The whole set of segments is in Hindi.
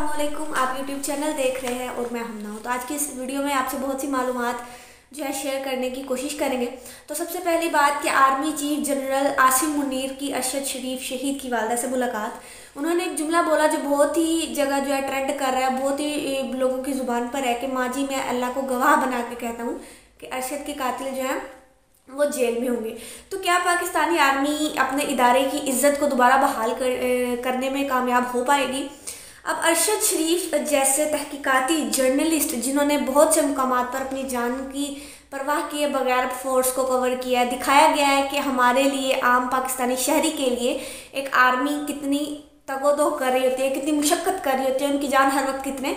असलकुम आप यूट्यूब चैनल देख रहे हैं और मैं हमना हूँ तो आज की इस वीडियो में आपसे बहुत सी मालूम जो है शेयर करने की कोशिश करेंगे। तो सबसे पहली बात कि army chief general Asim Munir की अरशद शरीफ शहीद की वालदा से मुलाकात। उन्होंने एक जुमला बोला जो बहुत ही जगह जो है ट्रेंड कर रहा है बहुत ही लोगों की ज़ुबान पर है कि माँ जी मैं अल्लाह को गवाह बना के कहता हूँ कि अरशद के कातिल जो है वो जेल में होंगे। तो क्या पाकिस्तानी आर्मी अपने इदारे की इज़्ज़त को दोबारा बहाल कर, करने में कामयाब हो पाएगी? अब अरशद शरीफ जैसे तहकीकाती जर्नलिस्ट जिन्होंने बहुत से मकाम पर अपनी जान की परवाह किए बगैर फोर्स को कवर किया, दिखाया गया है कि हमारे लिए आम पाकिस्तानी शहरी के लिए एक आर्मी कितनी तगोदो कर रही होती है, कितनी मुशक्क़त कर रही होती है, उनकी जान हर वक्त कितने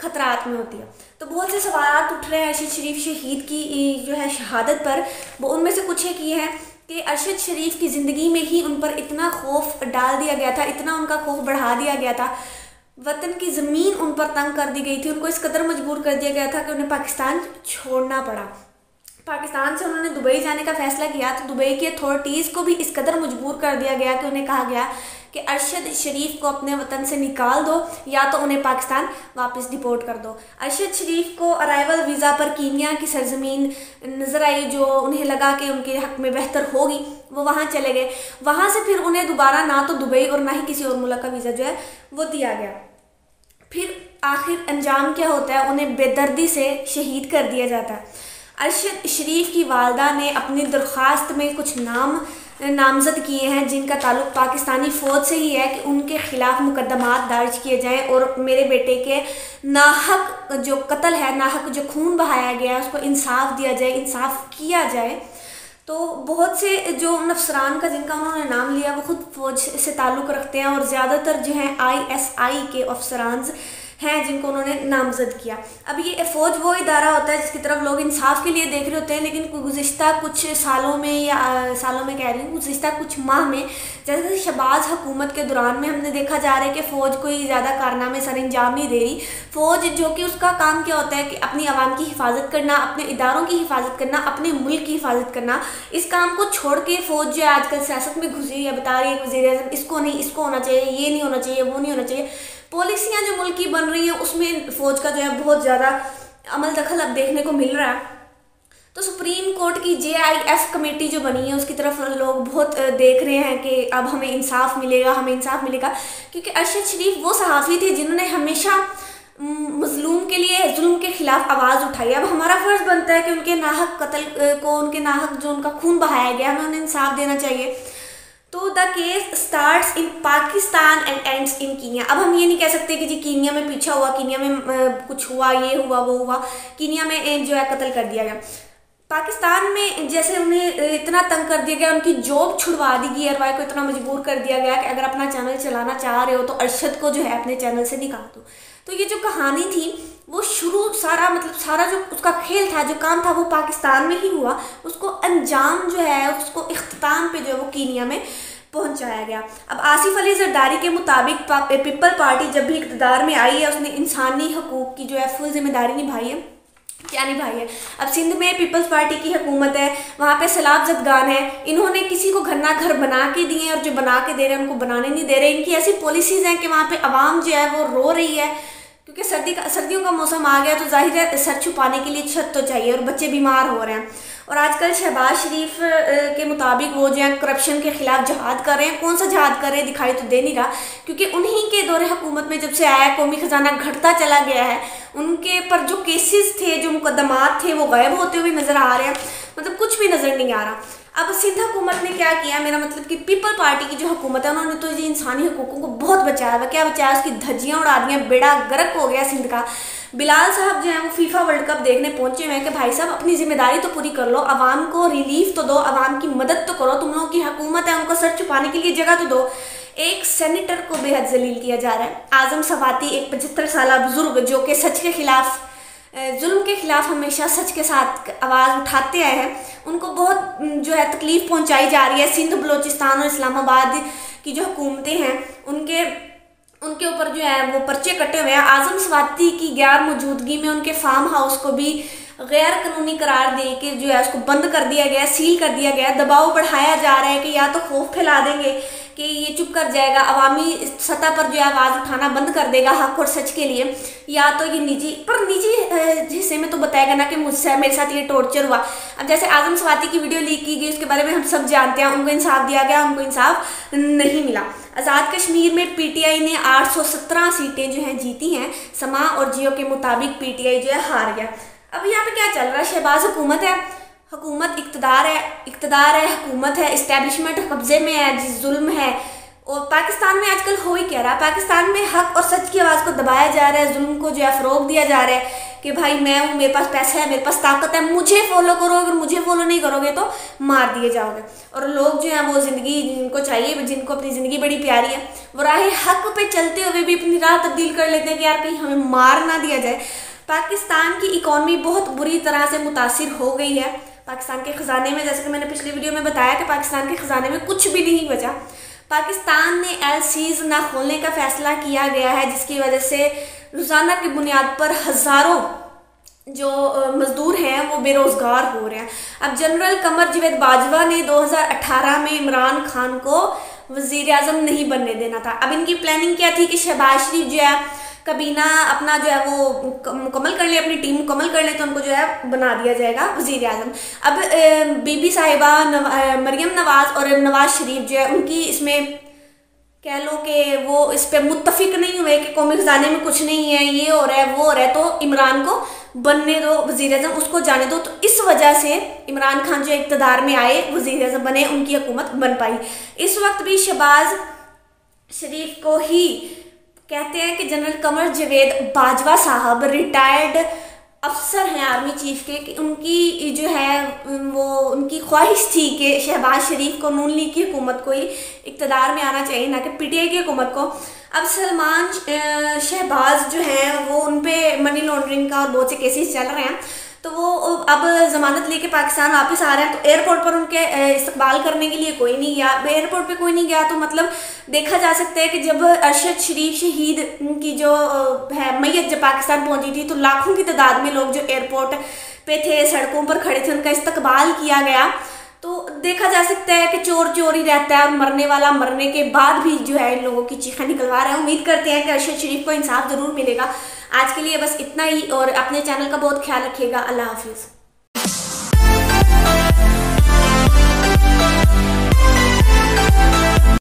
खतरात में होती है। तो बहुत से सवाल उठ रहे हैं अरशद शरीफ शहीद की जो है शहादत पर। वो उनमें से कुछ एक ये है कि अरशद शरीफ की ज़िंदगी में ही उन पर इतना खौफ डाल दिया गया था, इतना उनका खौफ बढ़ा दिया गया था वतन की ज़मीन उन पर तंग कर दी गई थी। उनको इस कदर मजबूर कर दिया गया था कि उन्हें पाकिस्तान छोड़ना पड़ा। पाकिस्तान से उन्होंने दुबई जाने का फैसला किया तो दुबई की अथॉरिटीज़ को भी इस कदर मजबूर कर दिया गया कि उन्हें कहा गया कि अरशद शरीफ को अपने वतन से निकाल दो या तो उन्हें पाकिस्तान वापस डिपोर्ट कर दो। अरशद शरीफ को अराइवल वीज़ा पर कीनिया की सरजमीन नज़र आई, जो उन्हें लगा कि उनके हक में बेहतर होगी, वो वहाँ चले गए। वहाँ से फिर उन्हें दोबारा ना तो दुबई और ना ही किसी और मुल्क का वीज़ा जो है, वो दिया गया। फिर आखिर अंजाम क्या होता है? उन्हें बेदर्दी से शहीद कर दिया जाता है। अरशद शरीफ की वालदा ने अपनी दरख्वास्त में कुछ नाम, नामजद किए हैं, जिनका ताल्लुक पाकिस्तानी फ़ौज से ही है कि उनके ख़िलाफ़ मुकदमा दर्ज किए जाएँ और मेरे बेटे के नाहक जो कत्ल है, नाहक जो खून बहाया गया है, उसको इंसाफ दिया जाए, इंसाफ किया जाए। तो बहुत से जो नफसरान का जिनका उन्होंने नाम लिया, वो खुद फ़ौज से ताल्लुक़ रखते हैं और ज़्यादातर जो हैं आई एस आई के अफसरान हैं जिनको उन्होंने नामजद किया। अब ये फ़ौज वो इदारा होता है जिसकी तरफ़ लोग इंसाफ के लिए देख रहे होते हैं, लेकिन गुज्त कुछ सालों में या सालों में कह रही हूँ गुज्त कुछ माह में, जैसे शबाज हुकूमत के दौरान में हमने देखा जा रहा है कि फ़ौज कोई ज़्यादा कारनामे सर अंजाम नहीं दे रही। फ़ौज जो कि उसका काम क्या होता है कि अपनी आवाम की हिफाजत करना, अपने इदारों की हिफाजत करना, अपने मुल्क की हिफाजत करना, इस काम को छोड़ के फ़ौज जो है आजकल सियासत में घुसी है, बता रही है वजी इसको नहीं, इसको होना चाहिए, ये नहीं होना चाहिए, वो नहीं होना चाहिए। पॉलिसियाँ जो मुल्क की बन रही हैं, उसमें फ़ौज का जो है बहुत ज़्यादा अमल दखल अब देखने को मिल रहा है। तो सुप्रीम कोर्ट की जे आई एफ़ कमेटी जो बनी है, उसकी तरफ़ लोग बहुत देख रहे हैं कि अब हमें इंसाफ मिलेगा, हमें इंसाफ मिलेगा। क्योंकि अरशद शरीफ वो सहाफ़ी थे जिन्होंने हमेशा मजलूम के लिए, जुल्म के खिलाफ आवाज़ उठाई। अब हमारा फ़र्ज़ बनता है कि उनके नाहक कत्ल को उनके नाहक, जो उनका खून बहाया गया, हमें उन्हें इंसाफ देना चाहिए। तो the case start in Pakistan and ends in Kenya अब हम ये नहीं कह सकते कि जी कीनिया में पीछा हुआ कीनिया में कुछ हुआ, ये हुआ, वो हुआ। कीनिया में जो है, कत्ल कर दिया गया। पाकिस्तान में जैसे उन्हें इतना तंग कर दिया गया, उनकी जॉब छुड़वा दी गई अरवाई को इतना मजबूर कर दिया गया कि अगर अपना चैनल चलाना चाह रहे हो तो अरशद को जो है अपने चैनल से निकाल दो। तो ये जो कहानी थी, वो शुरू सारा मतलब सारा जो उसका खेल था, जो काम था, वो पाकिस्तान में ही हुआ। उसको अंजाम जो है, उसको अख्ताम पे जो है वो कीनिया में पहुँचाया गया। अब आसिफ अली जरदारी के मुताबिक पीपल पार्टी जब भी इकतदार में आई है, उसने इंसानी हकूक़ की जो है फुल ज़िम्मेदारी निभाई है। क्या निभाई है? अब सिंध में पीपल्स पार्टी की हुकूमत है, वहाँ पे सैलाब जदगान है। इन्होंने किसी को घर ना घर बना के दिए और जो बना के दे रहे हैं, उनको बनाने नहीं दे रहे। इनकी ऐसी पॉलिसीज़ हैं कि वहाँ पे आवाम जो है वो रो रही है। क्योंकि सर्दी का सर्दियों का मौसम आ गया तो ज़ाहिर है, सर छुपाने के लिए छत तो चाहिए और बच्चे बीमार हो रहे हैं। और आजकल शहबाज शरीफ के मुताबिक वो जो है करप्शन के खिलाफ जहाद कर रहे हैं। कौन सा जहाद कर रहे हैं, दिखाई तो दे नहीं रहा, क्योंकि उन्हीं के दौरे हुकूमत में जब से आया, कौमी खजाना घटता चला गया है, उनके पर जो केसेस थे, जो मुकदमात थे, वो गायब होते हुए नज़र आ रहे हैं। मतलब कुछ भी नज़र नहीं आ रहा। अब सिंध हुकूमत ने क्या किया? मेरा मतलब कि पीपल पार्टी की जो हुकूमत है, उन्होंने तो ये इंसानी हकूकों को बहुत बचाया हुआ। क्या बचाया? उसकी धज्जियाँ उड़ा दिया बेड़ा गर्क हो गया सिंध का। बिलाल साहब जो है, वो फीफा वर्ल्ड कप देखने पहुँचे हुए हैं कि भाई साहब, अपनी ज़िम्मेदारी तो पूरी कर लो आवाम को रिलीफ तो दो आवाम की मदद तो करो। तुम लोगों की हुकूमत है, उनको सर छुपाने के लिए जगह तो दो। एक सेनेटर को बेहद जलील किया जा रहा है। आज़म सवाती, एक पचहत्तर साल बुज़ुर्ग, जो कि सच के खिलाफ जुल्म के खिलाफ हमेशा सच के साथ आवाज़ उठाते आए हैं। उनको बहुत जो है, तकलीफ़ पहुंचाई जा रही है। सिंध, बलोचिस्तान और इस्लामाबाद की जो हुकूमतें हैं, उनके उनके ऊपर जो है, वो पर्चे कटे हुए हैं। आज़म स्वाति की गैर मौजूदगी में उनके फार्म हाउस को भी गैर कानूनी करार दे के जो है, उसको बंद कर दिया गया, सील कर दिया गया। दबाव बढ़ाया जा रहा है कि या तो खौफ फैला देंगे कि ये चुप कर जाएगा, अवामी सतह पर जो है आवाज़ उठाना बंद कर देगा हक और सच के लिए। या तो ये निजी, पर निजी हिस्से में तो बताएगा ना कि मुझसे, मेरे साथ ये टॉर्चर हुआ। अब जैसे आज़म स्वाति की वीडियो लीक की गई, उसके बारे में हम सब जानते हैं, उनको इंसाफ दिया गया उनको इंसाफ नहीं मिला। आज़ाद कश्मीर में पीटीआई ने 817 सीटें जो हैं जीती हैं, समा और जियो के मुताबिक पीटीआई जो है हार गया। अब यहाँ पे क्या चल रहा है? शहबाज हुकूमत है। हुकूमत इकतदार है इकतदार है, हुकूमत है इस्टेबलिशमेंट कब्जे में है जुल्म है। और पाकिस्तान में आजकल हो ही कह रहा? है पाकिस्तान में हक और सच की आवाज़ को दबाया जा रहा है, जुल्म को जो है फ़रोग दिया जा रहा है कि भाई मैं हूँ, मेरे पास पैसा है, मेरे पास ताकत है, मुझे फॉलो करो, अगर मुझे फॉलो नहीं करोगे तो मार दिए जाओगे। और लोग जो हैं वो ज़िंदगी जिनको चाहिए, जिनको अपनी ज़िंदगी बड़ी प्यारी है, वो राह हक पे चलते हुए भी अपनी राह तब्दील कर लेते हैं कि यार कहीं हमें मार ना दिया जाए। पाकिस्तान की इकॉनमी बहुत बुरी तरह से मुतासर हो गई है। पाकिस्तान के ख़जाने में, जैसे कि मैंने पिछली वीडियो में बताया कि पाकिस्तान के ख़जाने में कुछ भी नहीं बचा। पाकिस्तान ने एल सीज ना खोलने का फैसला किया गया है, जिसकी वजह से रोज़ाना की बुनियाद पर हज़ारों जो मज़दूर हैं, वो बेरोज़गार हो रहे हैं। अब जनरल कमर जवेद बाजवा ने 2018 में इमरान खान को वज़ी अजम नहीं बनने देना था। अब इनकी प्लानिंग क्या थी कि शहबाज शरीफ जो है कबीना अपना जो है वो मुकम्मल कर ले, अपनी टीम मुकम्मल कर ले तो उनको जो है बना दिया जाएगा वज़ीर अजम अब बीबी साहिबा मरियम नवाज़ और नवाज़ शरीफ जो है, उनकी इसमें कह लो कि वो इस पर मुतफिक नहीं हुए कि कौमी खजाने में कुछ नहीं है, ये हो रहा है, वो हो रहा है तो इमरान को बनने दो वज़ीर अजम उसको जाने दो। तो इस वजह से इमरान खान जो इकतदार में आए, वज़ीर अजम बने, उनकी हुकूमत बन पाई। इस वक्त भी शहबाज शरीफ को ही कहते हैं कि जनरल कमर जवेद बाजवा साहब रिटायर्ड अफसर हैं आर्मी चीफ के, कि उनकी जो है, वो उनकी ख्वाहिश थी कि शहबाज शरीफ को नून लीग की हुकूमत को ही इकतदार में आना चाहिए, ना कि पीटीआई की हुकूमत को। अब सलमान शहबाज जो हैं, वो उन पर मनी लॉन्ड्रिंग का और बहुत से केसेस चल रहे हैं। तो वो अब ज़मानत लेके पाकिस्तान वापस आ रहे हैं तो एयरपोर्ट पर उनके इस्तकबाल करने के लिए कोई नहीं गया। एयरपोर्ट पे कोई नहीं गया तो मतलब देखा जा सकता है कि जब अरशद शरीफ शहीद की जो है, मैयत जब पाकिस्तान पहुँची थी तो लाखों की तादाद में लोग जो एयरपोर्ट पे थे, सड़कों पर खड़े थे, उनका इस्तकबाल किया गया। तो देखा जा सकता है कि चोर चोरी रहता है और मरने वाला मरने के बाद भी जो है इन लोगों की चीखा निकलवा रहा है। उम्मीद करते हैं कि अरशद शरीफ को इंसाफ ज़रूर मिलेगा। आज के लिए बस इतना ही और अपने चैनल का बहुत ख्याल रखिएगा। अल्लाह हाफिज़।